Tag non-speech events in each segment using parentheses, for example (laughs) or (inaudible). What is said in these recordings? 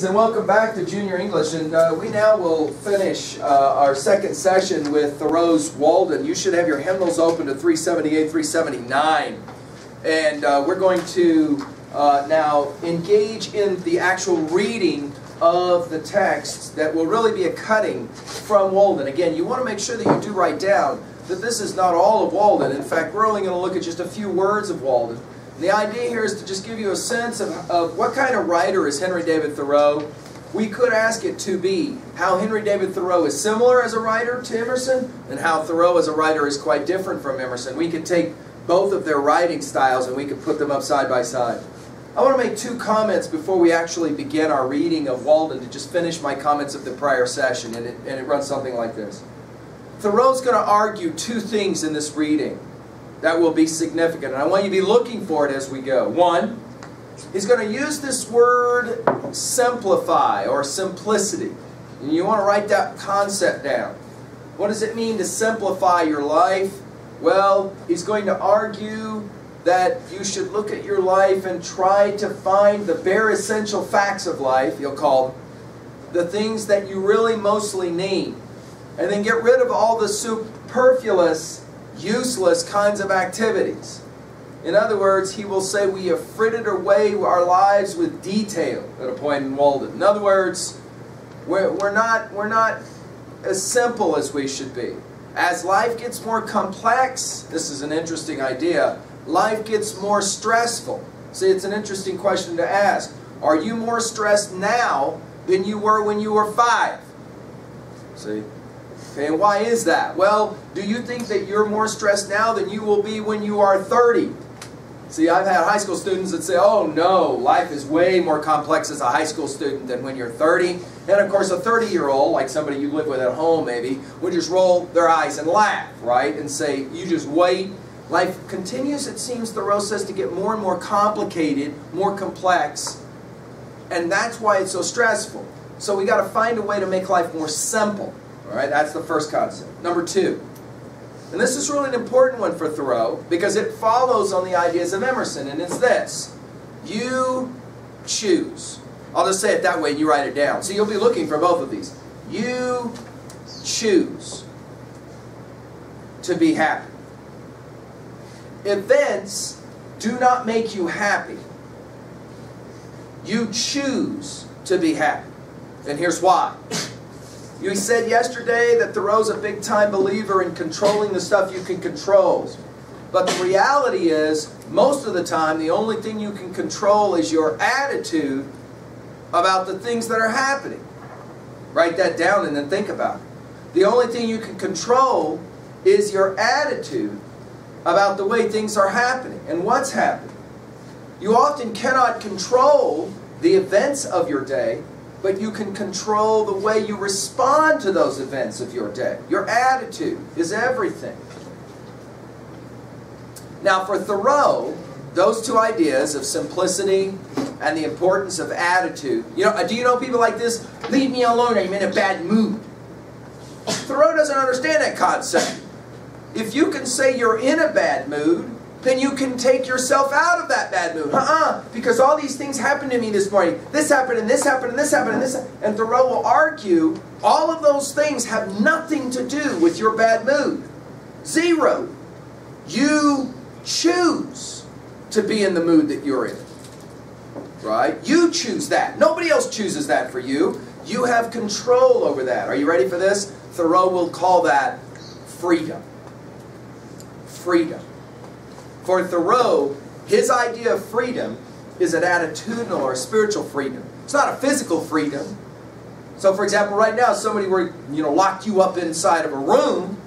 And welcome back to Junior English, and uh, we now will finish uh, our second session with Thoreau's Walden. You should have your hymnals open to 378, 379, and uh, we're going to uh, now engage in the actual reading of the text that will really be a cutting from Walden. Again, you want to make sure that you do write down that this is not all of Walden. In fact, we're only going to look at just a few words of Walden. The idea here is to just give you a sense of, of what kind of writer is Henry David Thoreau. We could ask it to be how Henry David Thoreau is similar as a writer to Emerson and how Thoreau as a writer is quite different from Emerson. We could take both of their writing styles and we could put them up side by side. I want to make two comments before we actually begin our reading of Walden to just finish my comments of the prior session, and it, and it runs something like this. Thoreau's going to argue two things in this reading that will be significant. And I want you to be looking for it as we go. One, he's going to use this word simplify or simplicity. And you want to write that concept down. What does it mean to simplify your life? Well, he's going to argue that you should look at your life and try to find the bare essential facts of life, you'll call them, the things that you really mostly need. And then get rid of all the superfluous useless kinds of activities. In other words, he will say we have frittered away our lives with detail at a point in Walden. In other words, we're, we're, not, we're not as simple as we should be. As life gets more complex, this is an interesting idea, life gets more stressful. See, it's an interesting question to ask. Are you more stressed now than you were when you were five? See? And why is that? Well, do you think that you're more stressed now than you will be when you are 30? See, I've had high school students that say, oh no, life is way more complex as a high school student than when you're 30. And of course, a 30-year-old, like somebody you live with at home maybe, would just roll their eyes and laugh, right? And say, you just wait. Life continues, it seems, Thoreau says, to get more and more complicated, more complex. And that's why it's so stressful. So we got to find a way to make life more simple. All right, that's the first concept. Number two, and this is really an important one for Thoreau because it follows on the ideas of Emerson, and it's this you choose. I'll just say it that way and you write it down. So you'll be looking for both of these. You choose to be happy. Events do not make you happy. You choose to be happy. And here's why. You said yesterday that Thoreau's a big time believer in controlling the stuff you can control. But the reality is, most of the time, the only thing you can control is your attitude about the things that are happening. Write that down and then think about it. The only thing you can control is your attitude about the way things are happening and what's happening. You often cannot control the events of your day, but you can control the way you respond to those events of your day. Your attitude is everything. Now, for Thoreau, those two ideas of simplicity and the importance of attitude, you know, do you know people like this? Leave me alone, I'm in a bad mood. Thoreau doesn't understand that concept. If you can say you're in a bad mood, then you can take yourself out of that bad mood. Uh-uh, because all these things happened to me this morning. This happened, and this happened, and this happened, and this And Thoreau will argue all of those things have nothing to do with your bad mood. Zero. You choose to be in the mood that you're in. Right? You choose that. Nobody else chooses that for you. You have control over that. Are you ready for this? Thoreau will call that freedom. Freedom. For Thoreau, his idea of freedom is an attitudinal or spiritual freedom. It's not a physical freedom. So for example, right now, somebody were, you know, locked you up inside of a room,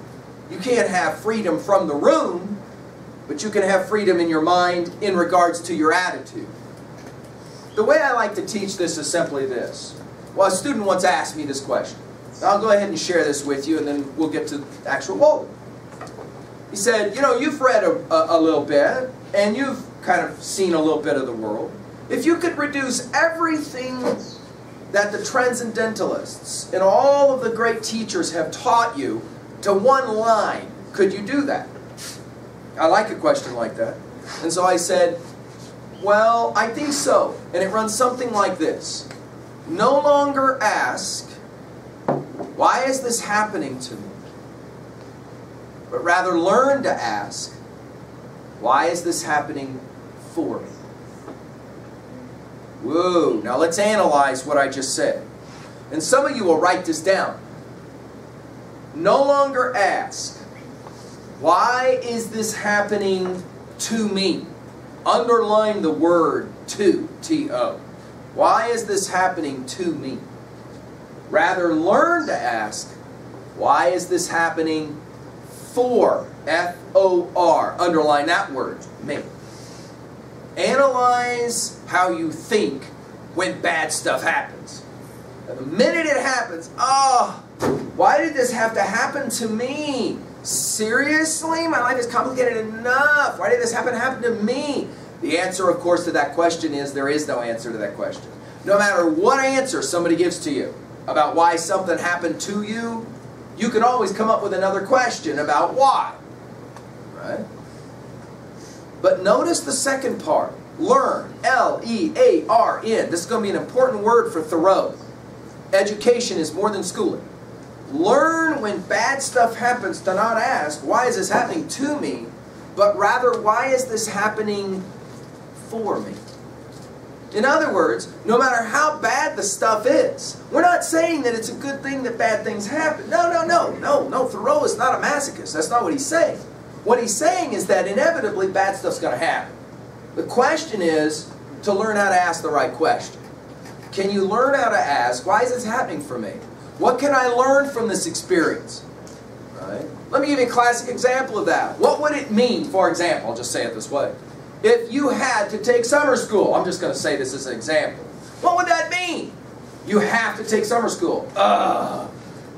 you can't have freedom from the room, but you can have freedom in your mind in regards to your attitude. The way I like to teach this is simply this. Well, a student once asked me this question. I'll go ahead and share this with you, and then we'll get to the actual Walden. He said, you know, you've read a, a, a little bit, and you've kind of seen a little bit of the world. If you could reduce everything that the transcendentalists and all of the great teachers have taught you to one line, could you do that? I like a question like that. And so I said, well, I think so. And it runs something like this. no longer ask, why is this happening to me? But rather learn to ask, why is this happening for me? Whoa, now let's analyze what I just said. And some of you will write this down. No longer ask, why is this happening to me? Underline the word to, T-O. Why is this happening to me? Rather, learn to ask, why is this happening for, F-O-R. Underline that word, me. Analyze how you think when bad stuff happens. And the minute it happens, oh, why did this have to happen to me? Seriously? My life is complicated enough. Why did this happen happen to me? The answer, of course, to that question is there is no answer to that question. No matter what answer somebody gives to you about why something happened to you, you can always come up with another question about why. Right? But notice the second part. Learn. L-E-A-R-N. This is going to be an important word for Thoreau. Education is more than schooling. Learn when bad stuff happens to not ask, why is this happening to me? But rather, why is this happening for me? In other words, no matter how bad the stuff is, we're not saying that it's a good thing that bad things happen. No, no, no, no, no. Thoreau is not a masochist. That's not what he's saying. What he's saying is that inevitably bad stuff's going to happen. The question is to learn how to ask the right question. Can you learn how to ask, why is this happening for me? What can I learn from this experience? Right? Let me give you a classic example of that. What would it mean, for example, I'll just say it this way. If you had to take summer school, I'm just going to say this as an example. What would that mean? You have to take summer school. Ugh.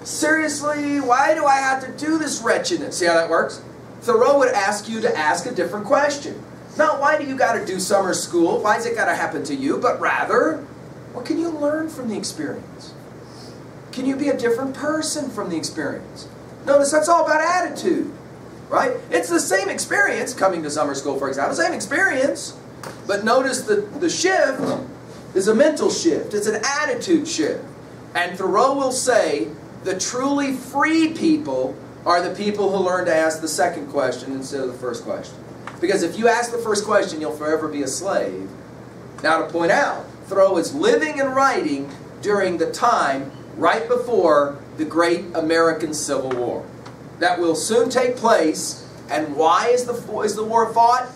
Seriously, why do I have to do this wretchedness? See how that works? Thoreau would ask you to ask a different question. Not why do you got to do summer school? Why is it got to happen to you? But rather, what can you learn from the experience? Can you be a different person from the experience? Notice that's all about attitude, right? It's the same experience, coming to summer school, for example, same experience. But notice the, the shift is a mental shift. It's an attitude shift. And Thoreau will say the truly free people are the people who learn to ask the second question instead of the first question. Because if you ask the first question, you'll forever be a slave. Now to point out, Thoreau is living and writing during the time right before the great American Civil War. That will soon take place. And why is the, is the war fought?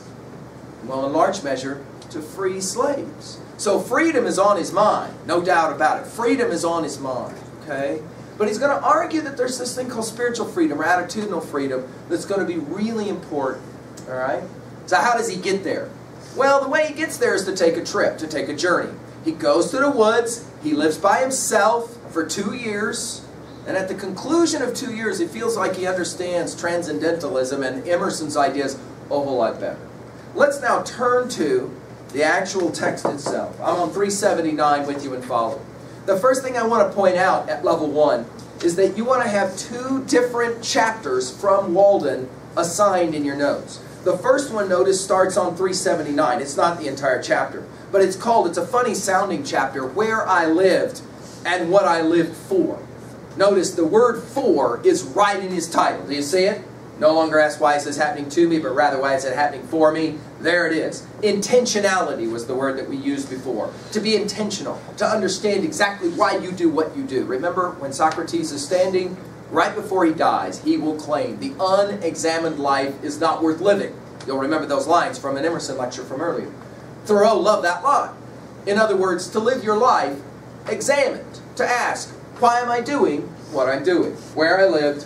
Well, in large measure, to free slaves. So freedom is on his mind, no doubt about it. Freedom is on his mind, okay? But he's going to argue that there's this thing called spiritual freedom or attitudinal freedom that's going to be really important, all right? So how does he get there? Well, the way he gets there is to take a trip, to take a journey. He goes to the woods, he lives by himself, for two years. And at the conclusion of two years, he feels like he understands transcendentalism and Emerson's ideas a whole lot better. Let's now turn to the actual text itself. I'm on 379 with you and follow. The first thing I want to point out at level one is that you want to have two different chapters from Walden assigned in your notes. The first one, notice, starts on 379. It's not the entire chapter, but it's called, it's a funny sounding chapter, Where I Lived and what I lived for. Notice the word for is right in his title. Do you see it? No longer ask why is this happening to me, but rather why is it happening for me. There it is. Intentionality was the word that we used before. To be intentional, to understand exactly why you do what you do. Remember when Socrates is standing right before he dies, he will claim the unexamined life is not worth living. You'll remember those lines from an Emerson lecture from earlier. Thoreau loved that line. In other words, to live your life examined, to ask, why am I doing what I'm doing, where I lived,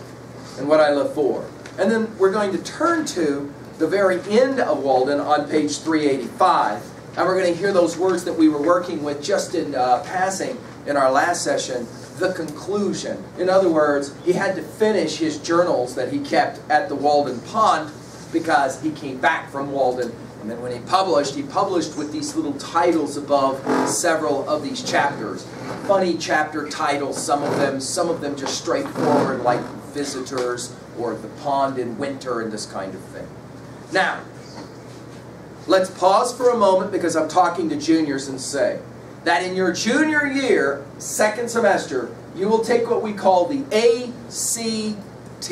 and what I live for. And then we're going to turn to the very end of Walden on page 385, and we're going to hear those words that we were working with just in uh, passing in our last session, the conclusion. In other words, he had to finish his journals that he kept at the Walden Pond because he came back from Walden and then when he published, he published with these little titles above several of these chapters. Funny chapter titles, some of them, some of them just straightforward like visitors or the pond in winter and this kind of thing. Now, let's pause for a moment because I'm talking to juniors and say, that in your junior year, second semester, you will take what we call the ACT.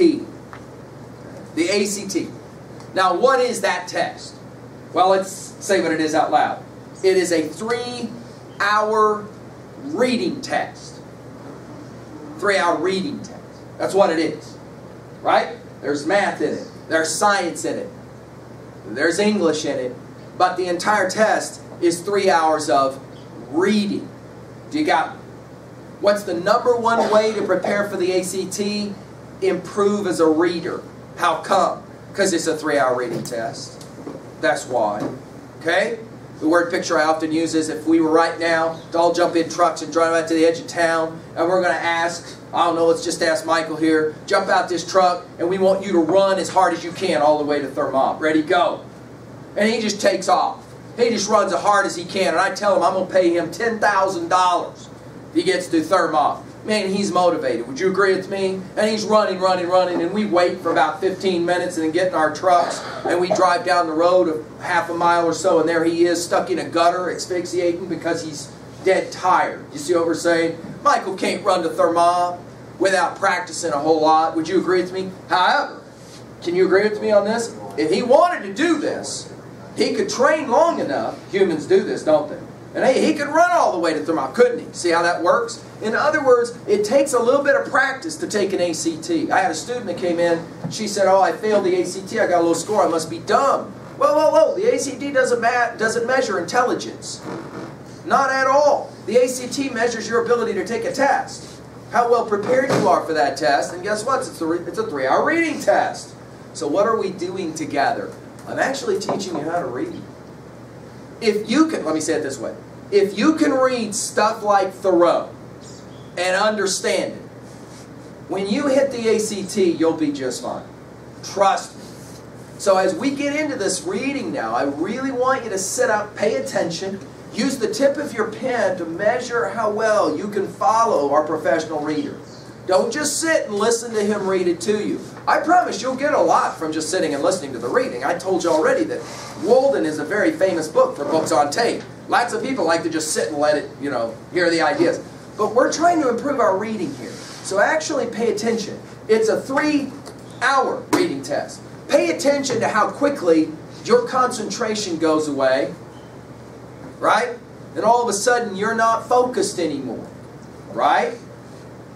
The ACT. Now, what is that test? Well, let's say what it is out loud. It is a three hour reading test. Three hour reading test. That's what it is. Right? There's math in it, there's science in it, there's English in it, but the entire test is three hours of reading. Do you got What's the number one way to prepare for the ACT? Improve as a reader. How come? Because it's a three-hour reading test. That's why. Okay? The word picture I often use is if we were right now to all jump in trucks and drive out to the edge of town and we're going to ask, I don't know, let's just ask Michael here, jump out this truck and we want you to run as hard as you can all the way to Thermop. Ready, go. And he just takes off. He just runs as hard as he can and I tell him I'm going to pay him $10,000 if he gets to Thermop. Man, he's motivated. Would you agree with me? And he's running, running, running, and we wait for about 15 minutes and then get in our trucks and we drive down the road a half a mile or so and there he is stuck in a gutter asphyxiating because he's dead tired. You see what we're saying? Michael can't run to Thermop without practicing a whole lot. Would you agree with me? However, can you agree with me on this? If he wanted to do this, he could train long enough. Humans do this, don't they? And hey, he could run all the way to Thermop, couldn't he? See how that works? In other words, it takes a little bit of practice to take an ACT. I had a student that came in, she said, oh, I failed the ACT, I got a low score, I must be dumb. Whoa, whoa, whoa, the ACT doesn't, doesn't measure intelligence. Not at all. The ACT measures your ability to take a test. How well prepared you are for that test, and guess what? It's a, it's a three-hour reading test. So what are we doing together? I'm actually teaching you how to read if you can, let me say it this way, if you can read stuff like Thoreau and understand it, when you hit the ACT, you'll be just fine. Trust me. So as we get into this reading now, I really want you to sit up, pay attention, use the tip of your pen to measure how well you can follow our professional reader. Don't just sit and listen to him read it to you. I promise you'll get a lot from just sitting and listening to the reading. I told you already that Walden is a very famous book for books on tape. Lots of people like to just sit and let it, you know, hear the ideas. But we're trying to improve our reading here. So actually pay attention. It's a three-hour reading test. Pay attention to how quickly your concentration goes away, right? And all of a sudden you're not focused anymore, right?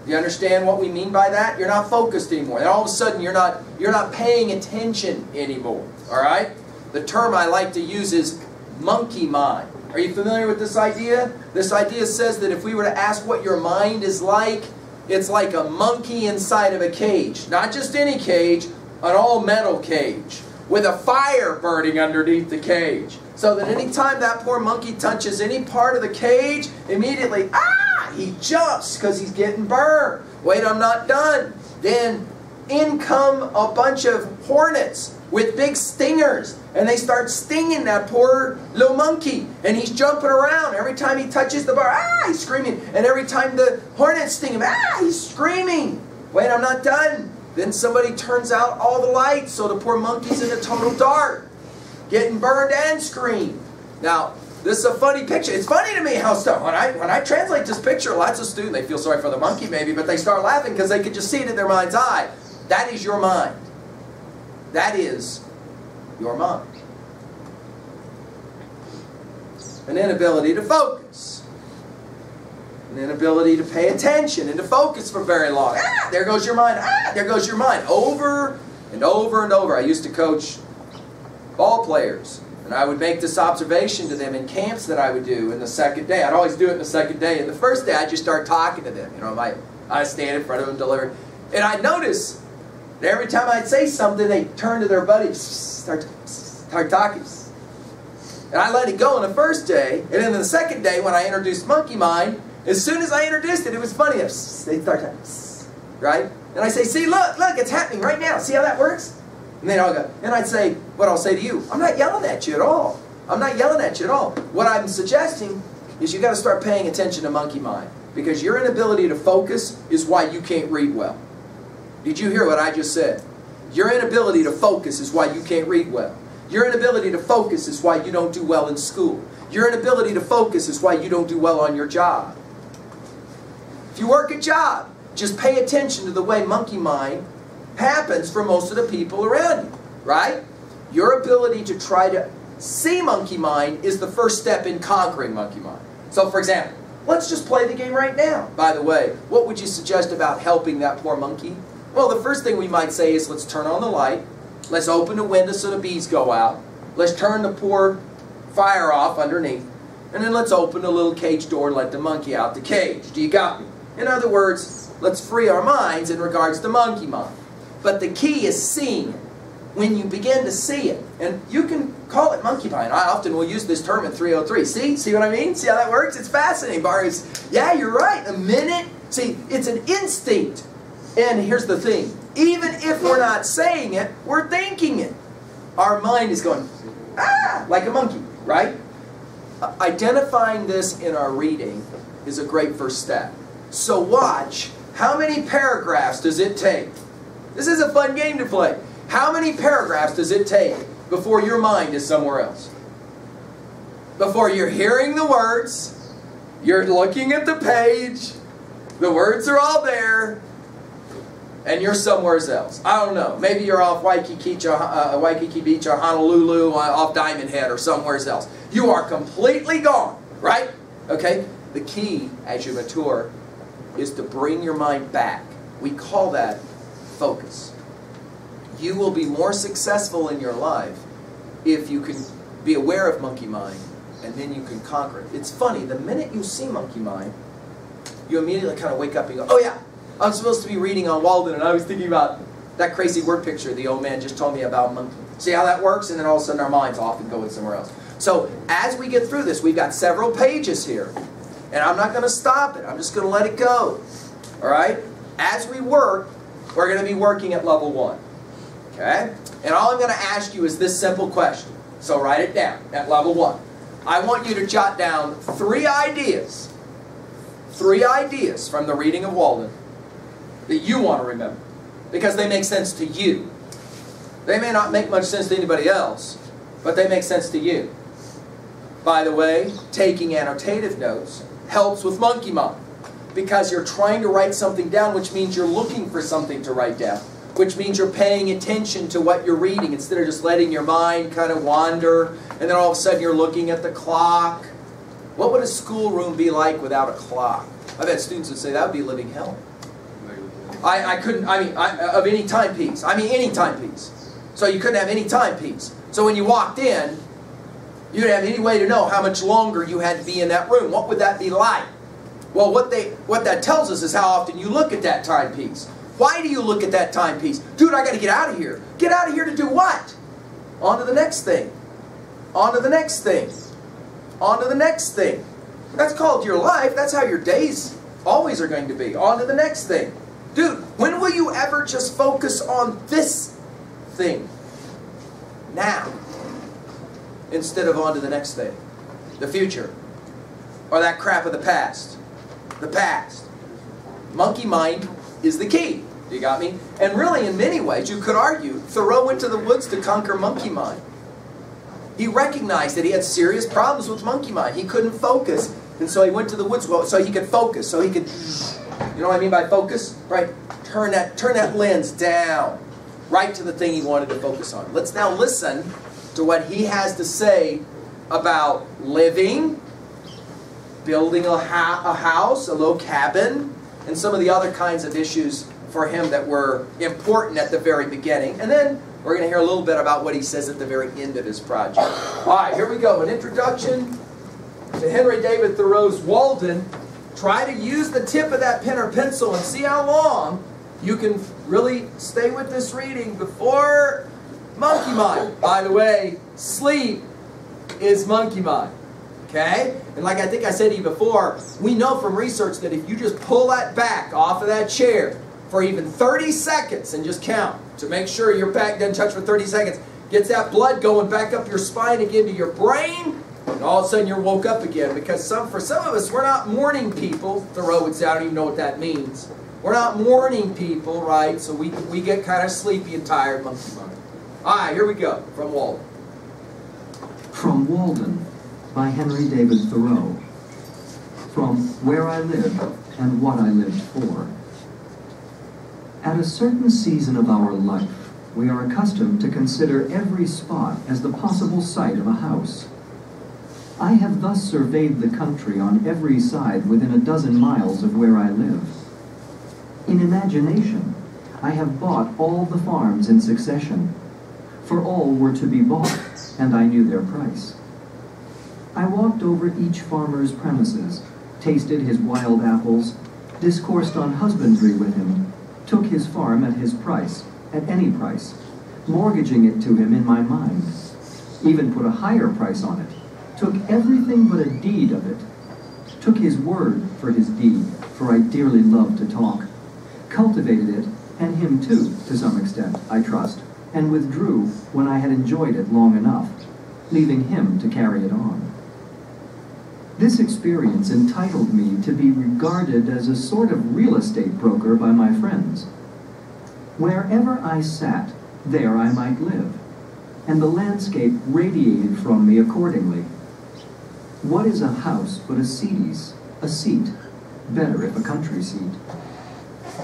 You understand what we mean by that? You're not focused anymore. And all of a sudden you're not you're not paying attention anymore. All right? The term I like to use is monkey mind. Are you familiar with this idea? This idea says that if we were to ask what your mind is like, it's like a monkey inside of a cage. Not just any cage, an all metal cage with a fire burning underneath the cage. So that anytime that poor monkey touches any part of the cage, immediately, ah! He jumps because he's getting burned. Wait, I'm not done. Then in come a bunch of hornets with big stingers. And they start stinging that poor little monkey. And he's jumping around. Every time he touches the bar, ah, he's screaming. And every time the hornets sting him, ah, he's screaming. Wait, I'm not done. Then somebody turns out all the lights, so the poor monkey's in a total dark, getting burned and screamed. Now, this is a funny picture. It's funny to me how stuff when I when I translate this picture, lots of students they feel sorry for the monkey maybe, but they start laughing because they can just see it in their mind's eye. That is your mind. That is your mind. An inability to focus. An inability to pay attention and to focus for very long. Ah, there goes your mind. Ah, there goes your mind. Over and over and over. I used to coach ball players and I would make this observation to them in camps that I would do in the second day. I'd always do it in the second day. And the first day, I'd just start talking to them. You know, I, I'd stand in front of them, deliver. And I'd notice that every time I'd say something, they'd turn to their buddies, start, start talking. And I let it go on the first day. And then the second day, when I introduced Monkey Mind, as soon as I introduced it, it was funny. They'd start talking, right? And I say, see, look, look, it's happening right now. See how that works? And they'd all go, and I'd say, what I'll say to you, I'm not yelling at you at all. I'm not yelling at you at all. What I'm suggesting is you got to start paying attention to monkey mind. Because your inability to focus is why you can't read well. Did you hear what I just said? Your inability to focus is why you can't read well. Your inability to focus is why you don't do well in school. Your inability to focus is why you don't do well on your job. If you work a job, just pay attention to the way monkey mind happens for most of the people around you, right? Your ability to try to see monkey mind is the first step in conquering monkey mind. So for example, let's just play the game right now. By the way, what would you suggest about helping that poor monkey? Well, the first thing we might say is let's turn on the light, let's open the window so the bees go out, let's turn the poor fire off underneath, and then let's open the little cage door and let the monkey out the cage. Do you got me? In other words, let's free our minds in regards to monkey mind. But the key is seeing it. When you begin to see it, and you can call it monkey mind. I often will use this term in 303. See? See what I mean? See how that works? It's fascinating. Barry's, yeah, you're right. A minute, see, it's an instinct. And here's the thing. Even if we're not saying it, we're thinking it. Our mind is going, ah, like a monkey, right? Uh, identifying this in our reading is a great first step. So watch, how many paragraphs does it take? This is a fun game to play. How many paragraphs does it take before your mind is somewhere else? Before you're hearing the words, you're looking at the page, the words are all there, and you're somewhere else. I don't know. Maybe you're off Waikiki, uh, Waikiki Beach or Honolulu, uh, off Diamond Head or somewhere else. You are completely gone, right? Okay? The key as you mature is to bring your mind back. We call that focus. You will be more successful in your life if you can be aware of monkey mind and then you can conquer it. It's funny, the minute you see monkey mind, you immediately kind of wake up and go, oh yeah, I'm supposed to be reading on Walden and I was thinking about that crazy word picture the old man just told me about. See how that works? And then all of a sudden our mind's off and going somewhere else. So as we get through this, we've got several pages here. And I'm not going to stop it. I'm just going to let it go. All right? As we work, we're going to be working at level one. Okay? And all I'm going to ask you is this simple question. So write it down at level one. I want you to jot down three ideas. Three ideas from the reading of Walden that you want to remember. Because they make sense to you. They may not make much sense to anybody else, but they make sense to you. By the way, taking annotative notes helps with monkey mind because you're trying to write something down, which means you're looking for something to write down, which means you're paying attention to what you're reading instead of just letting your mind kind of wander, and then all of a sudden you're looking at the clock. What would a schoolroom be like without a clock? I've had students that say that would be living hell. I, I couldn't, I mean, I, of any timepiece. I mean, any timepiece. So you couldn't have any timepiece. So when you walked in, you didn't have any way to know how much longer you had to be in that room. What would that be like? Well, what, they, what that tells us is how often you look at that timepiece. Why do you look at that timepiece? Dude, I got to get out of here. Get out of here to do what? On to the next thing. On to the next thing. On to the next thing. That's called your life. That's how your days always are going to be. On to the next thing. Dude, when will you ever just focus on this thing? Now. Instead of on to the next thing. The future. Or that crap of the past the past. Monkey mind is the key. You got me? And really, in many ways, you could argue Thoreau went to the woods to conquer monkey mind. He recognized that he had serious problems with monkey mind. He couldn't focus. And so he went to the woods so he could focus, so he could, you know what I mean by focus? Right? Turn that, turn that lens down, right to the thing he wanted to focus on. Let's now listen to what he has to say about living building a, ha a house, a little cabin, and some of the other kinds of issues for him that were important at the very beginning. And then we're going to hear a little bit about what he says at the very end of his project. All right, here we go. An introduction to Henry David Thoreau's Walden. Try to use the tip of that pen or pencil and see how long you can really stay with this reading before monkey mind. By the way, sleep is monkey mind. Okay? And like I think I said to you before, we know from research that if you just pull that back off of that chair for even 30 seconds and just count to make sure your back doesn't touch for 30 seconds, gets that blood going back up your spine again to your brain, and all of a sudden you're woke up again. Because some, for some of us, we're not morning people. Thoreau would say, I don't even know what that means. We're not morning people, right? So we, we get kind of sleepy and tired monkey mind. All right, here we go from Walden. From Walden by Henry David Thoreau. From Where I Live and What I Lived For. At a certain season of our life, we are accustomed to consider every spot as the possible site of a house. I have thus surveyed the country on every side within a dozen miles of where I live. In imagination, I have bought all the farms in succession, for all were to be bought, and I knew their price. I walked over each farmer's premises, tasted his wild apples, discoursed on husbandry with him, took his farm at his price, at any price, mortgaging it to him in my mind, even put a higher price on it, took everything but a deed of it, took his word for his deed, for I dearly loved to talk, cultivated it, and him too, to some extent, I trust, and withdrew when I had enjoyed it long enough, leaving him to carry it on. This experience entitled me to be regarded as a sort of real estate broker by my friends. Wherever I sat, there I might live, and the landscape radiated from me accordingly. What is a house but a sedes, a seat, better if a country seat?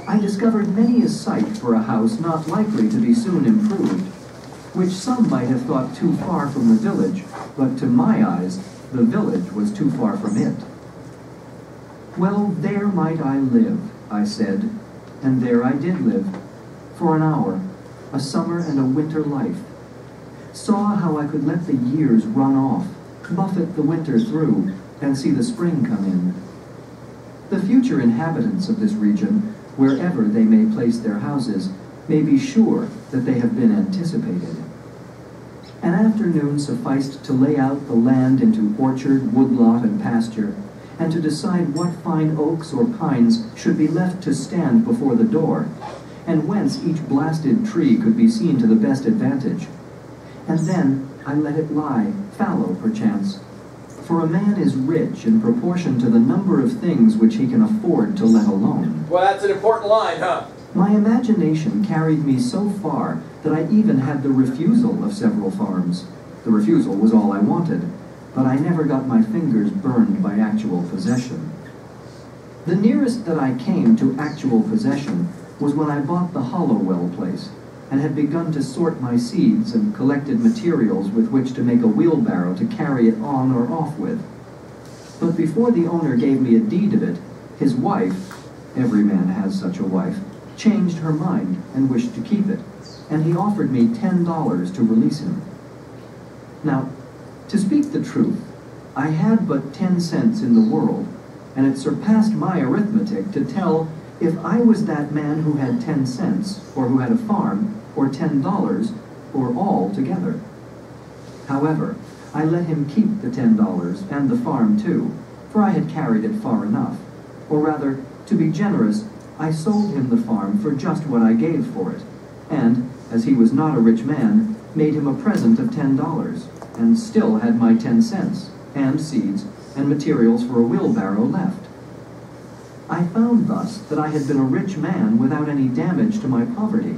I discovered many a site for a house not likely to be soon improved, which some might have thought too far from the village, but to my eyes the village was too far from it. Well, there might I live, I said, and there I did live, for an hour, a summer and a winter life. Saw how I could let the years run off, buffet the winter through, and see the spring come in. The future inhabitants of this region, wherever they may place their houses, may be sure that they have been anticipated. An afternoon sufficed to lay out the land into orchard, woodlot, and pasture, and to decide what fine oaks or pines should be left to stand before the door, and whence each blasted tree could be seen to the best advantage. And then I let it lie, fallow perchance. For a man is rich in proportion to the number of things which he can afford to let alone. Well, that's an important line, huh? My imagination carried me so far that I even had the refusal of several farms. The refusal was all I wanted, but I never got my fingers burned by actual possession. The nearest that I came to actual possession was when I bought the Hollowell place and had begun to sort my seeds and collected materials with which to make a wheelbarrow to carry it on or off with. But before the owner gave me a deed of it, his wife, every man has such a wife, changed her mind and wished to keep it and he offered me $10 to release him. Now, to speak the truth, I had but 10 cents in the world, and it surpassed my arithmetic to tell if I was that man who had 10 cents, or who had a farm, or $10, or all together. However, I let him keep the $10 and the farm too, for I had carried it far enough. Or rather, to be generous, I sold him the farm for just what I gave for it, and, as he was not a rich man, made him a present of ten dollars, and still had my ten cents, and seeds, and materials for a wheelbarrow left. I found thus that I had been a rich man without any damage to my poverty.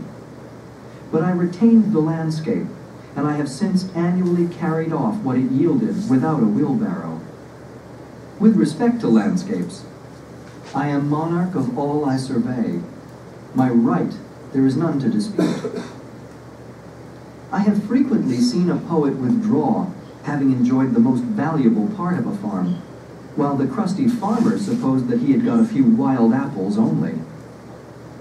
But I retained the landscape, and I have since annually carried off what it yielded without a wheelbarrow. With respect to landscapes, I am monarch of all I survey. My right there is none to dispute. I have frequently seen a poet withdraw, having enjoyed the most valuable part of a farm, while the crusty farmer supposed that he had got a few wild apples only.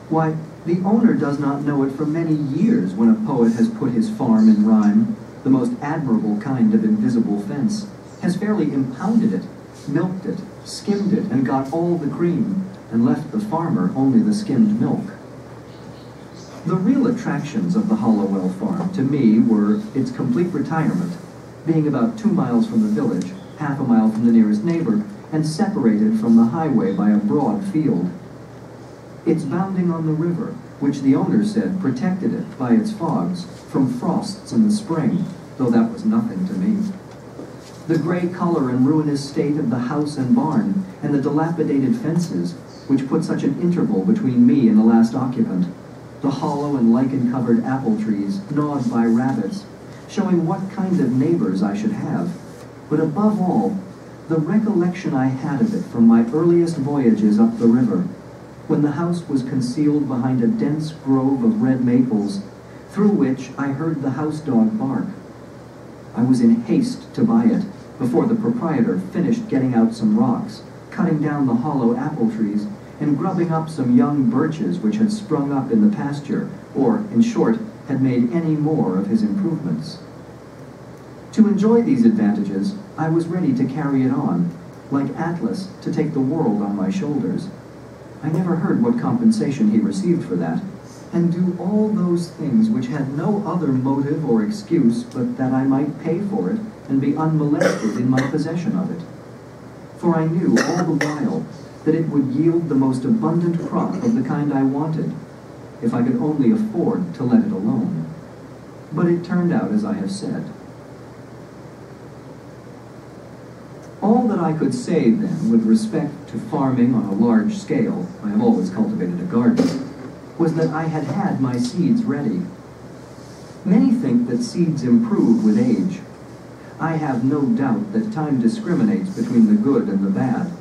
Why, the owner does not know it for many years when a poet has put his farm in rhyme, the most admirable kind of invisible fence, has fairly impounded it, milked it, skimmed it, and got all the cream, and left the farmer only the skimmed milk. The real attractions of the Hollowell farm to me were its complete retirement, being about two miles from the village, half a mile from the nearest neighbor, and separated from the highway by a broad field. Its bounding on the river, which the owner said protected it by its fogs from frosts in the spring, though that was nothing to me. The gray color and ruinous state of the house and barn, and the dilapidated fences, which put such an interval between me and the last occupant, the hollow and lichen-covered apple trees, gnawed by rabbits, showing what kind of neighbors I should have, but above all, the recollection I had of it from my earliest voyages up the river, when the house was concealed behind a dense grove of red maples, through which I heard the house dog bark. I was in haste to buy it, before the proprietor finished getting out some rocks, cutting down the hollow apple trees, and grubbing up some young birches which had sprung up in the pasture, or, in short, had made any more of his improvements. To enjoy these advantages, I was ready to carry it on, like Atlas to take the world on my shoulders. I never heard what compensation he received for that, and do all those things which had no other motive or excuse but that I might pay for it and be unmolested in my possession of it. For I knew all the while that it would yield the most abundant crop of the kind I wanted, if I could only afford to let it alone. But it turned out as I have said. All that I could say then with respect to farming on a large scale, I have always cultivated a garden, was that I had had my seeds ready. Many think that seeds improve with age. I have no doubt that time discriminates between the good and the bad,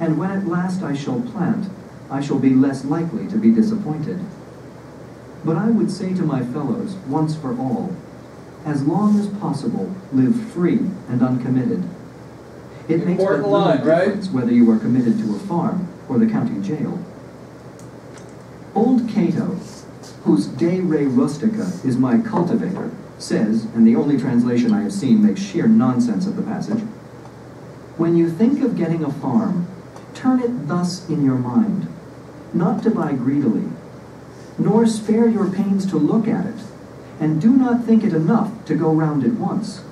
and when at last I shall plant, I shall be less likely to be disappointed. But I would say to my fellows, once for all, as long as possible, live free and uncommitted. It makes but little line, right? difference whether you are committed to a farm or the county jail. Old Cato, whose De Re Rustica is my cultivator, says, and the only translation I have seen makes sheer nonsense of the passage, when you think of getting a farm, turn it thus in your mind, not to buy greedily, nor spare your pains to look at it, and do not think it enough to go round it once.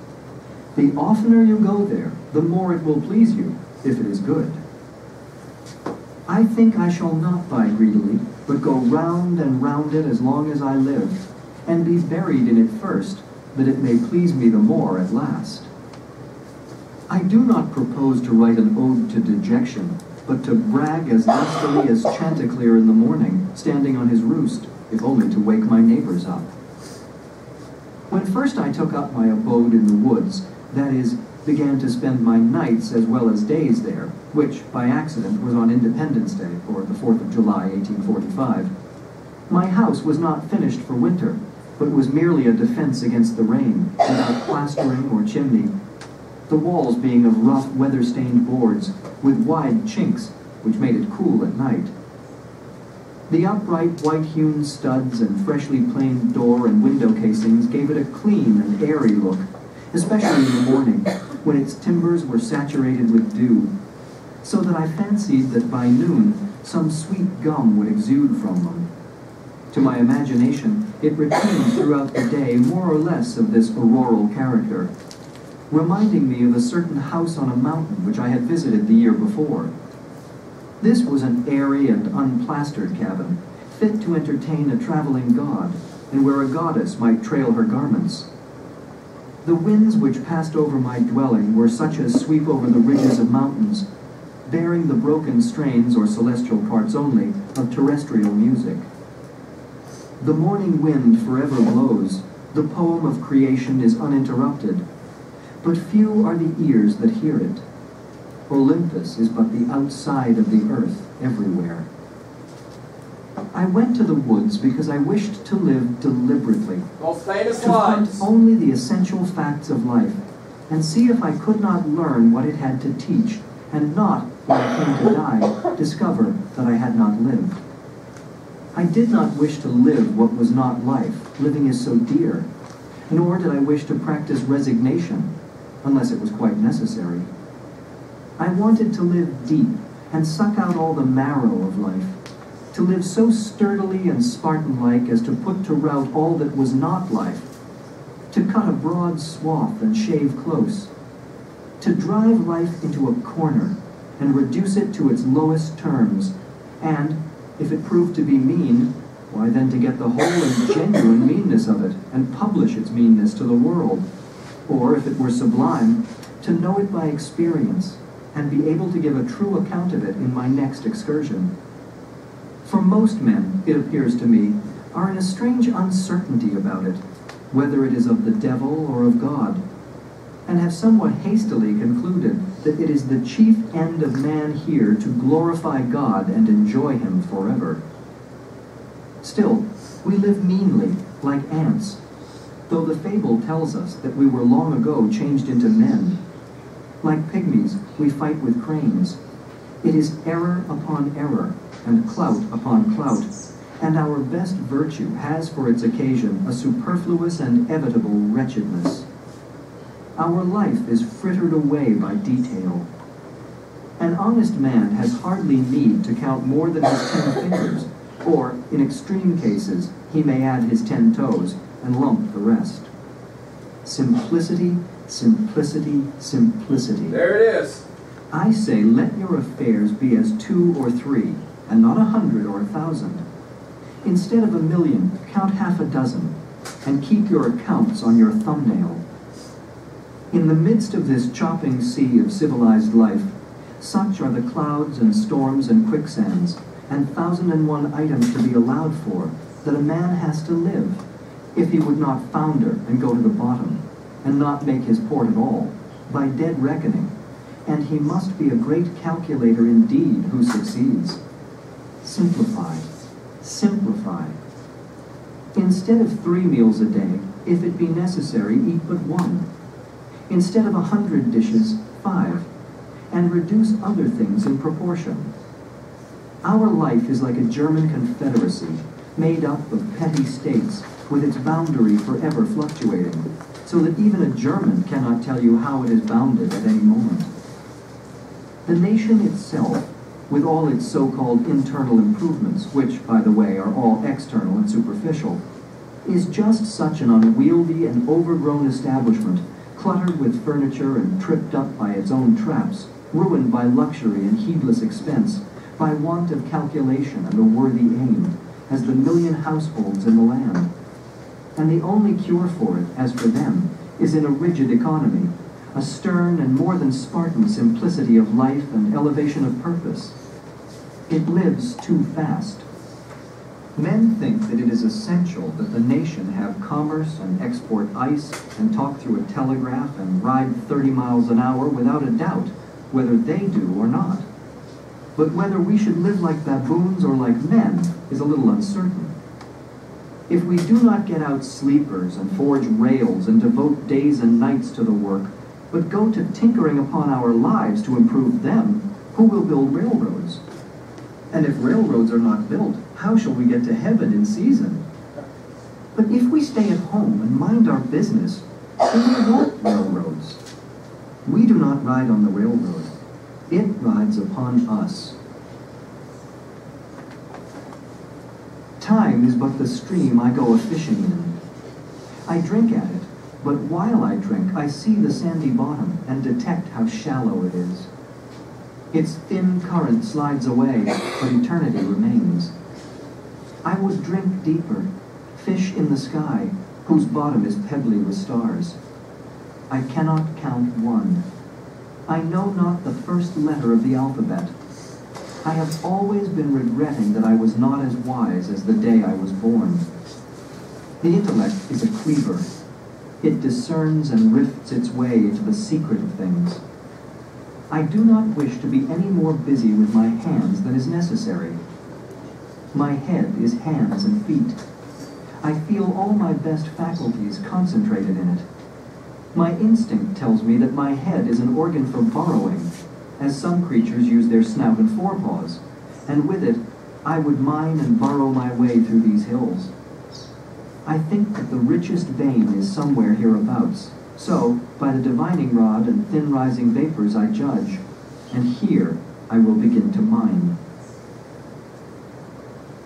The oftener you go there, the more it will please you, if it is good. I think I shall not buy greedily, but go round and round it as long as I live, and be buried in it first, that it may please me the more at last. I do not propose to write an ode to dejection, but to brag as lustily as Chanticleer in the morning, standing on his roost, if only to wake my neighbors up. When first I took up my abode in the woods, that is, began to spend my nights as well as days there, which, by accident, was on Independence Day, or the 4th of July, 1845. My house was not finished for winter, but was merely a defense against the rain, without plastering or chimney, the walls being of rough, weather-stained boards, with wide chinks, which made it cool at night. The upright, white-hewn studs and freshly planed door and window casings gave it a clean and airy look, especially in the morning, when its timbers were saturated with dew, so that I fancied that by noon some sweet gum would exude from them. To my imagination, it retained throughout the day more or less of this auroral character, reminding me of a certain house on a mountain which I had visited the year before. This was an airy and unplastered cabin, fit to entertain a traveling god, and where a goddess might trail her garments. The winds which passed over my dwelling were such as sweep over the ridges of mountains, bearing the broken strains or celestial parts only of terrestrial music. The morning wind forever blows, the poem of creation is uninterrupted, but few are the ears that hear it. Olympus is but the outside of the earth everywhere. I went to the woods because I wished to live deliberately, famous to find lines. only the essential facts of life, and see if I could not learn what it had to teach, and not, when I came to die, discover that I had not lived. I did not wish to live what was not life, living is so dear, nor did I wish to practice resignation, unless it was quite necessary. I wanted to live deep and suck out all the marrow of life, to live so sturdily and Spartan-like as to put to rout all that was not life, to cut a broad swath and shave close, to drive life into a corner and reduce it to its lowest terms, and, if it proved to be mean, why then to get the whole and genuine meanness of it and publish its meanness to the world, or if it were sublime, to know it by experience and be able to give a true account of it in my next excursion. For most men, it appears to me, are in a strange uncertainty about it, whether it is of the devil or of God, and have somewhat hastily concluded that it is the chief end of man here to glorify God and enjoy him forever. Still, we live meanly, like ants, though the fable tells us that we were long ago changed into men. Like pygmies, we fight with cranes. It is error upon error, and clout upon clout, and our best virtue has for its occasion a superfluous and evitable wretchedness. Our life is frittered away by detail. An honest man has hardly need to count more than his ten fingers, or, in extreme cases, he may add his ten toes and lump the rest. Simplicity, simplicity, simplicity. There it is. I say let your affairs be as two or three, and not a hundred or a thousand. Instead of a million, count half a dozen, and keep your accounts on your thumbnail. In the midst of this chopping sea of civilized life, such are the clouds and storms and quicksands, and thousand and one items to be allowed for, that a man has to live, if he would not founder and go to the bottom, and not make his port at all, by dead reckoning, and he must be a great calculator indeed who succeeds. Simplify, simplify. Instead of three meals a day, if it be necessary, eat but one. Instead of a hundred dishes, five, and reduce other things in proportion. Our life is like a German confederacy, made up of petty states, with its boundary forever fluctuating, so that even a German cannot tell you how it is bounded at any moment. The nation itself, with all its so-called internal improvements, which, by the way, are all external and superficial, is just such an unwieldy and overgrown establishment, cluttered with furniture and tripped up by its own traps, ruined by luxury and heedless expense, by want of calculation and a worthy aim, as the million households in the land. And the only cure for it, as for them, is in a rigid economy, a stern and more than Spartan simplicity of life and elevation of purpose. It lives too fast. Men think that it is essential that the nation have commerce and export ice and talk through a telegraph and ride 30 miles an hour without a doubt, whether they do or not. But whether we should live like baboons or like men is a little uncertain. If we do not get out sleepers and forge rails and devote days and nights to the work, but go to tinkering upon our lives to improve them, who will build railroads? And if railroads are not built, how shall we get to heaven in season? But if we stay at home and mind our business, then we want railroads. We do not ride on the railroad. It rides upon us. Time is but the stream I go a-fishing in. I drink at it, but while I drink, I see the sandy bottom and detect how shallow it is. Its thin current slides away, but eternity remains. I would drink deeper, fish in the sky, whose bottom is pebbly with stars. I cannot count one. I know not the first letter of the alphabet. I have always been regretting that I was not as wise as the day I was born. The intellect is a cleaver. It discerns and rifts its way into the secret of things. I do not wish to be any more busy with my hands than is necessary. My head is hands and feet. I feel all my best faculties concentrated in it. My instinct tells me that my head is an organ for borrowing, as some creatures use their snout and forepaws, and with it I would mine and burrow my way through these hills. I think that the richest vein is somewhere hereabouts, so, by the divining rod and thin rising vapors I judge, and here I will begin to mine.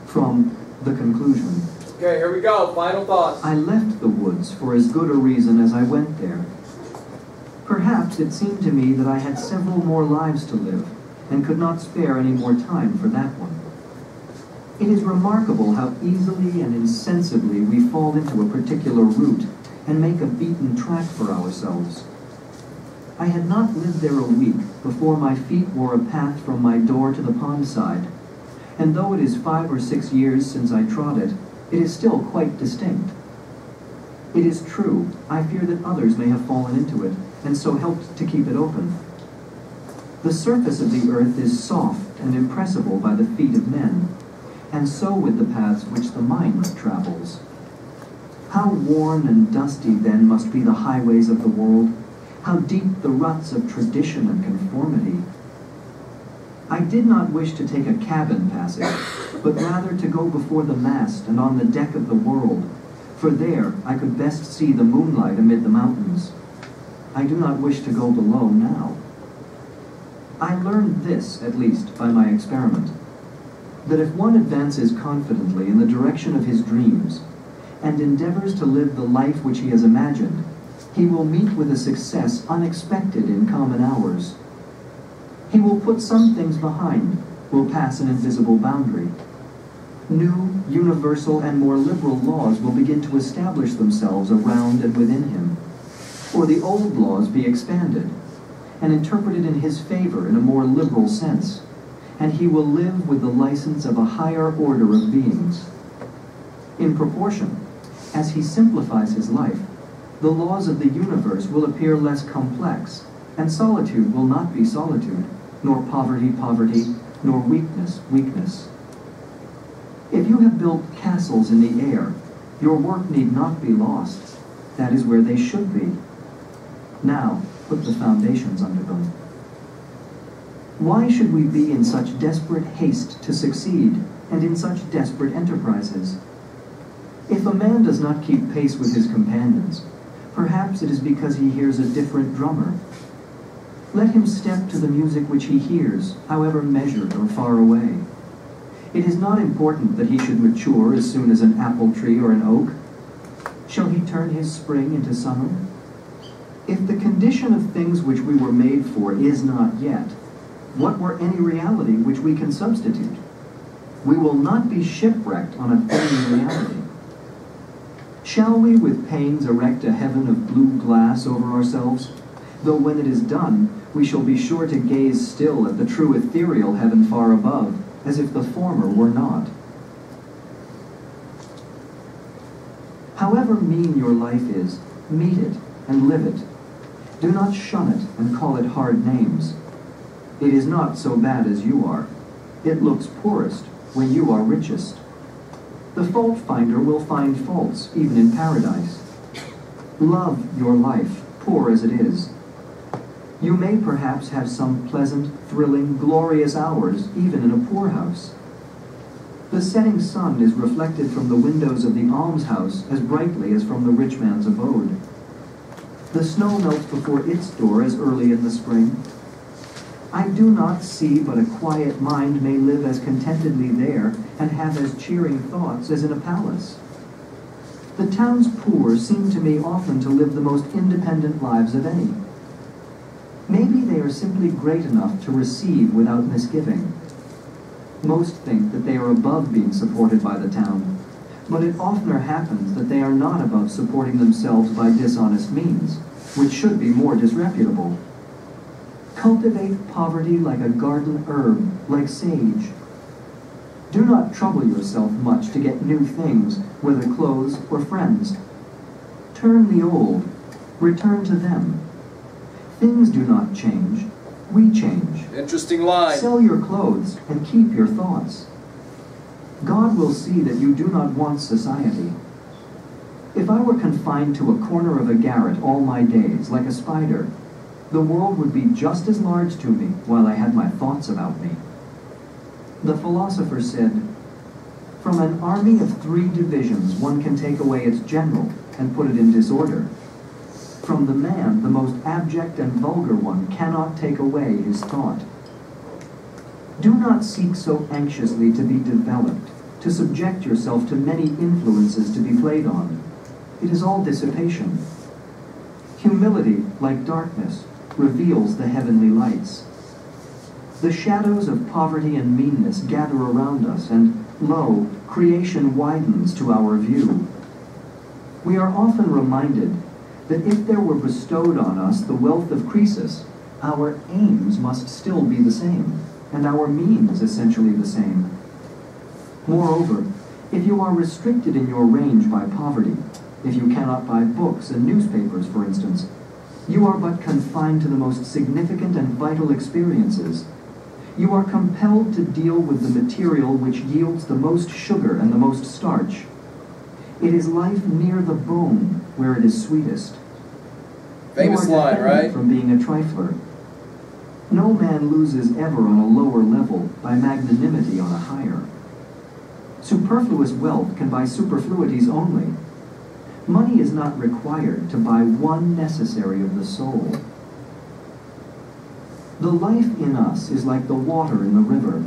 From the conclusion. Okay, here we go. Final thoughts. I left the woods for as good a reason as I went there. Perhaps it seemed to me that I had several more lives to live, and could not spare any more time for that one. It is remarkable how easily and insensibly we fall into a particular route and make a beaten track for ourselves. I had not lived there a week before my feet wore a path from my door to the pond side, and though it is five or six years since I trod it, it is still quite distinct. It is true, I fear that others may have fallen into it, and so helped to keep it open. The surface of the earth is soft and impressible by the feet of men, and so with the paths which the mind travels. How worn and dusty then must be the highways of the world, how deep the ruts of tradition and conformity. I did not wish to take a cabin passage, but rather to go before the mast and on the deck of the world, for there I could best see the moonlight amid the mountains. I do not wish to go below now. I learned this, at least, by my experiment that if one advances confidently in the direction of his dreams and endeavors to live the life which he has imagined, he will meet with a success unexpected in common hours. He will put some things behind, will pass an invisible boundary. New, universal, and more liberal laws will begin to establish themselves around and within him, or the old laws be expanded and interpreted in his favor in a more liberal sense and he will live with the license of a higher order of beings. In proportion, as he simplifies his life, the laws of the universe will appear less complex, and solitude will not be solitude, nor poverty poverty, nor weakness weakness. If you have built castles in the air, your work need not be lost. That is where they should be. Now, put the foundations under them. Why should we be in such desperate haste to succeed, and in such desperate enterprises? If a man does not keep pace with his companions, perhaps it is because he hears a different drummer. Let him step to the music which he hears, however measured or far away. It is not important that he should mature as soon as an apple tree or an oak. Shall he turn his spring into summer? If the condition of things which we were made for is not yet, what were any reality which we can substitute? We will not be shipwrecked on a fading reality. Shall we with pains erect a heaven of blue glass over ourselves? Though when it is done, we shall be sure to gaze still at the true ethereal heaven far above, as if the former were not. However mean your life is, meet it and live it. Do not shun it and call it hard names. It is not so bad as you are. It looks poorest when you are richest. The fault finder will find faults even in paradise. Love your life, poor as it is. You may perhaps have some pleasant, thrilling, glorious hours even in a poorhouse. The setting sun is reflected from the windows of the almshouse as brightly as from the rich man's abode. The snow melts before its door as early in the spring, I do not see but a quiet mind may live as contentedly there and have as cheering thoughts as in a palace. The town's poor seem to me often to live the most independent lives of any. Maybe they are simply great enough to receive without misgiving. Most think that they are above being supported by the town, but it oftener happens that they are not above supporting themselves by dishonest means, which should be more disreputable. Cultivate poverty like a garden herb, like sage. Do not trouble yourself much to get new things, whether clothes or friends. Turn the old, return to them. Things do not change, we change. Interesting line. Sell your clothes and keep your thoughts. God will see that you do not want society. If I were confined to a corner of a garret all my days, like a spider, the world would be just as large to me while I had my thoughts about me. The philosopher said, From an army of three divisions, one can take away its general and put it in disorder. From the man, the most abject and vulgar one cannot take away his thought. Do not seek so anxiously to be developed, to subject yourself to many influences to be played on. It is all dissipation. Humility, like darkness, reveals the heavenly lights. The shadows of poverty and meanness gather around us, and lo, creation widens to our view. We are often reminded that if there were bestowed on us the wealth of Croesus, our aims must still be the same, and our means essentially the same. Moreover, if you are restricted in your range by poverty, if you cannot buy books and newspapers, for instance. You are but confined to the most significant and vital experiences. You are compelled to deal with the material which yields the most sugar and the most starch. It is life near the bone where it is sweetest. Famous line, right? From being a trifler. No man loses ever on a lower level by magnanimity on a higher. Superfluous wealth can buy superfluities only. Money is not required to buy one necessary of the soul. The life in us is like the water in the river.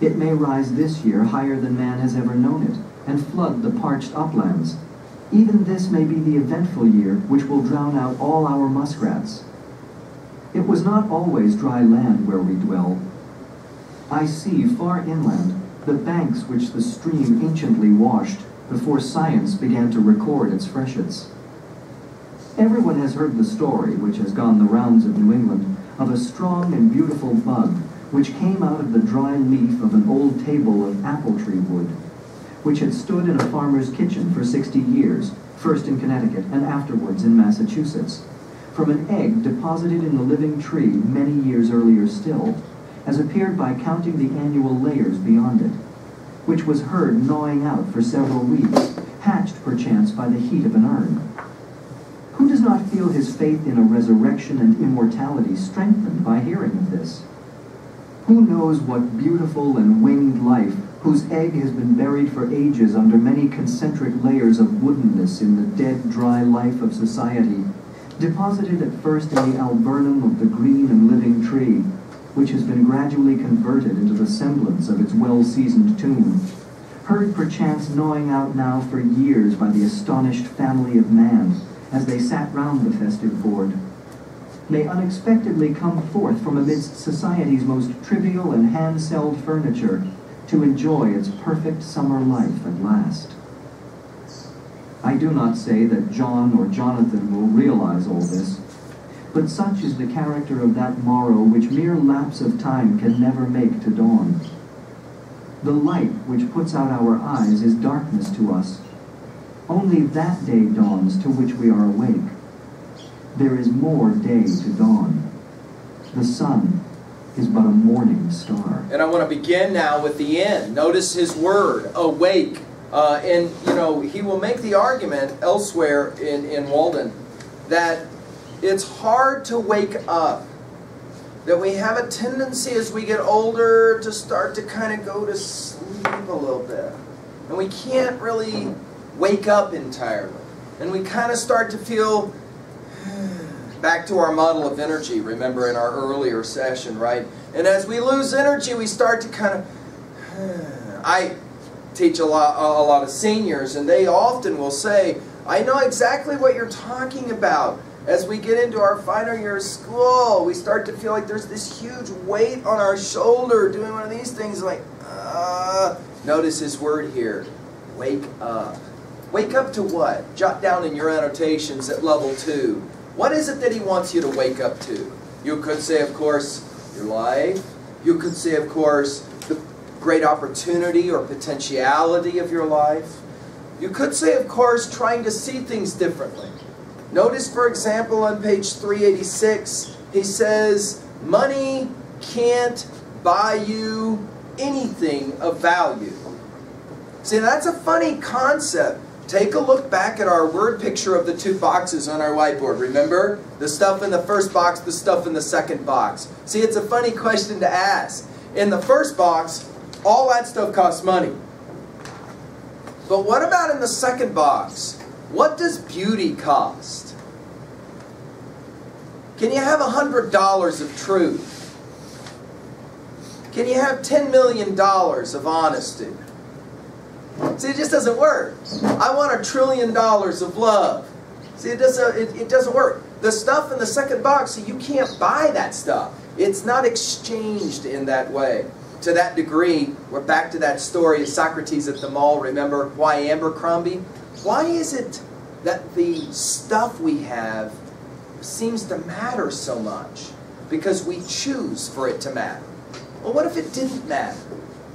It may rise this year higher than man has ever known it, and flood the parched uplands. Even this may be the eventful year which will drown out all our muskrats. It was not always dry land where we dwell. I see far inland the banks which the stream anciently washed before science began to record its freshets. Everyone has heard the story, which has gone the rounds of New England, of a strong and beautiful bug which came out of the dry leaf of an old table of apple tree wood, which had stood in a farmer's kitchen for 60 years, first in Connecticut and afterwards in Massachusetts, from an egg deposited in the living tree many years earlier still, as appeared by counting the annual layers beyond it, which was heard gnawing out for several weeks, hatched perchance by the heat of an urn. Who does not feel his faith in a resurrection and immortality strengthened by hearing of this? Who knows what beautiful and winged life, whose egg has been buried for ages under many concentric layers of woodenness in the dead, dry life of society, deposited at first in the alburnum of the green and living tree, which has been gradually converted into the semblance of its well-seasoned tomb, heard perchance gnawing out now for years by the astonished family of man, as they sat round the festive board, may unexpectedly come forth from amidst society's most trivial and handselled furniture to enjoy its perfect summer life at last. I do not say that John or Jonathan will realize all this, but such is the character of that morrow which mere lapse of time can never make to dawn. The light which puts out our eyes is darkness to us. Only that day dawns to which we are awake. There is more day to dawn. The sun is but a morning star. And I want to begin now with the end. Notice his word, awake. Uh, and, you know, he will make the argument elsewhere in, in Walden that it's hard to wake up. That we have a tendency as we get older to start to kind of go to sleep a little bit. And we can't really wake up entirely. And we kind of start to feel (sighs) back to our model of energy, remember in our earlier session, right? And as we lose energy, we start to kind of. (sighs) I teach a lot, a lot of seniors, and they often will say, I know exactly what you're talking about. As we get into our final year of school, we start to feel like there's this huge weight on our shoulder doing one of these things like, uh, notice his word here, wake up. Wake up to what? Jot down in your annotations at level two. What is it that he wants you to wake up to? You could say, of course, your life. You could say, of course, the great opportunity or potentiality of your life. You could say, of course, trying to see things differently. Notice, for example, on page 386, he says, money can't buy you anything of value. See, that's a funny concept. Take a look back at our word picture of the two boxes on our whiteboard. Remember? The stuff in the first box, the stuff in the second box. See, it's a funny (laughs) question to ask. In the first box, all that stuff costs money. But what about in the second box? What does beauty cost? Can you have $100 of truth? Can you have $10 million of honesty? See, it just doesn't work. I want a trillion dollars of love. See, it doesn't, it, it doesn't work. The stuff in the second box, see, you can't buy that stuff. It's not exchanged in that way. To that degree, we're back to that story of Socrates at the mall. Remember why Abercrombie? Why is it that the stuff we have seems to matter so much? Because we choose for it to matter. Well, what if it didn't matter?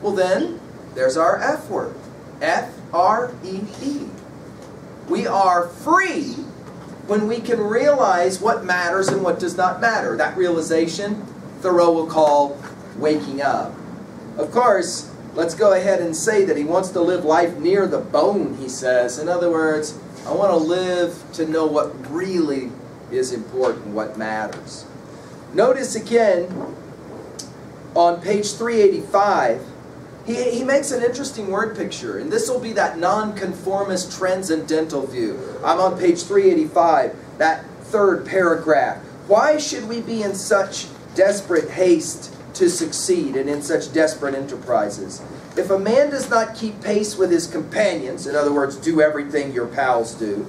Well, then, there's our F word. F-R-E-E. We are free when we can realize what matters and what does not matter. That realization, Thoreau will call waking up. Of course, let's go ahead and say that he wants to live life near the bone, he says. In other words, I want to live to know what really is important, what matters. Notice again on page 385, he, he makes an interesting word picture, and this will be that nonconformist transcendental view. I'm on page 385, that third paragraph. Why should we be in such desperate haste to succeed and in such desperate enterprises? If a man does not keep pace with his companions, in other words, do everything your pals do,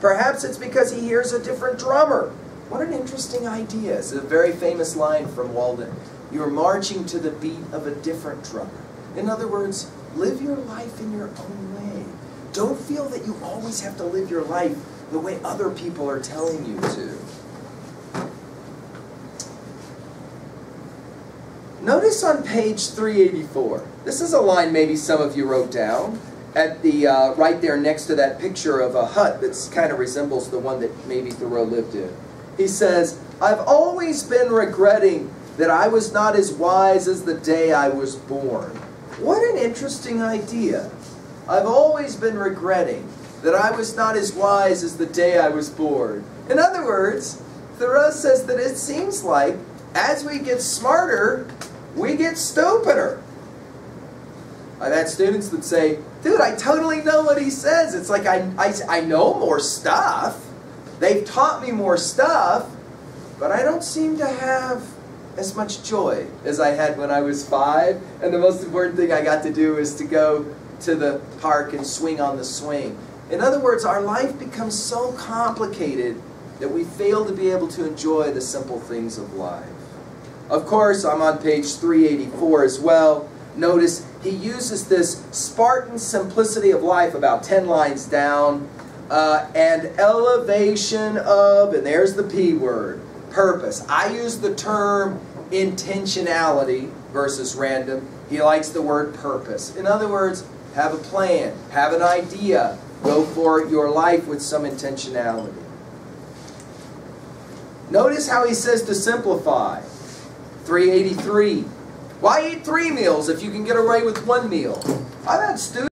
perhaps it's because he hears a different drummer. What an interesting idea. It's a very famous line from Walden. You're marching to the beat of a different drummer. In other words, live your life in your own way. Don't feel that you always have to live your life the way other people are telling you to. Notice on page 384, this is a line maybe some of you wrote down at the uh, right there next to that picture of a hut that kind of resembles the one that maybe Thoreau lived in. He says, I've always been regretting that I was not as wise as the day I was born. What an interesting idea. I've always been regretting that I was not as wise as the day I was born. In other words, Thoreau says that it seems like as we get smarter, we get stupider. I've had students that say, dude, I totally know what he says. It's like I, I, I know more stuff. They've taught me more stuff, but I don't seem to have as much joy as I had when I was five. And the most important thing I got to do is to go to the park and swing on the swing. In other words, our life becomes so complicated that we fail to be able to enjoy the simple things of life. Of course, I'm on page 384 as well. Notice he uses this Spartan simplicity of life about 10 lines down uh, and elevation of, and there's the P word, purpose. I use the term intentionality versus random. He likes the word purpose. In other words, have a plan, have an idea, go for your life with some intentionality. Notice how he says to simplify. 383. Why eat three meals if you can get away with one meal? I've had students